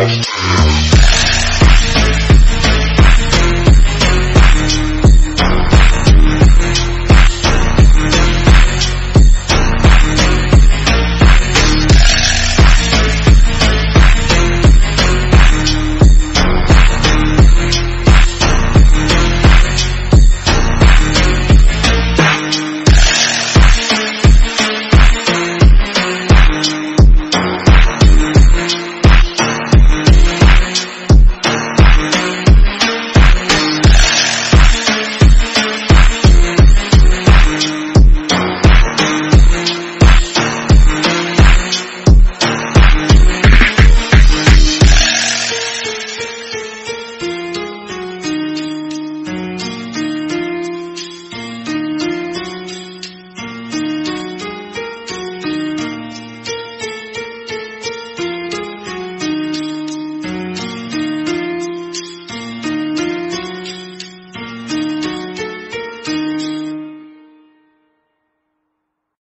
Christ.